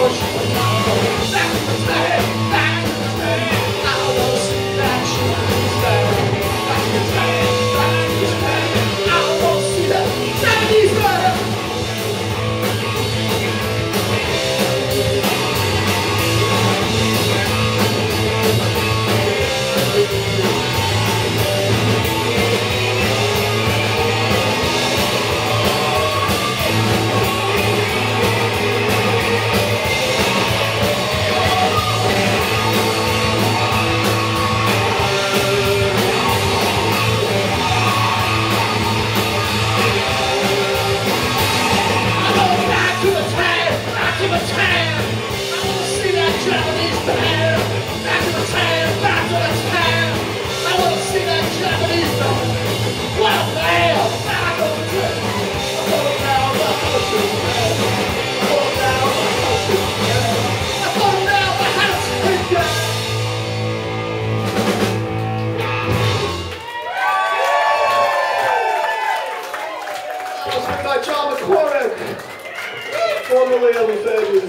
hoje. I'm bring our Jarvis formerly of the